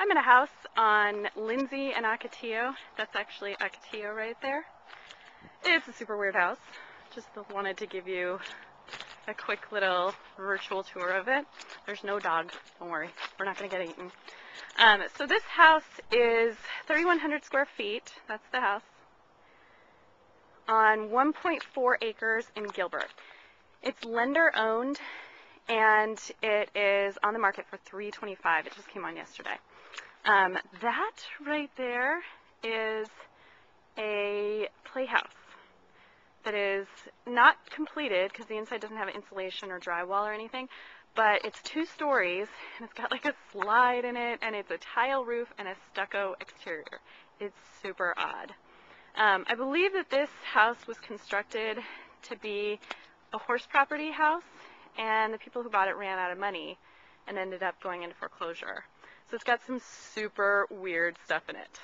I'm in a house on Lindsay and Ocotillo. That's actually Ocotillo right there. It's a super weird house. Just wanted to give you a quick little virtual tour of it. There's no dog, don't worry. We're not going to get eaten. Um, so this house is 3,100 square feet. That's the house. On 1.4 acres in Gilbert. It's lender owned and it is on the market for 325. It just came on yesterday. Um, that right there is a playhouse that is not completed because the inside doesn't have insulation or drywall or anything, but it's two stories and it's got like a slide in it and it's a tile roof and a stucco exterior. It's super odd. Um, I believe that this house was constructed to be a horse property house and the people who bought it ran out of money and ended up going into foreclosure. So it's got some super weird stuff in it.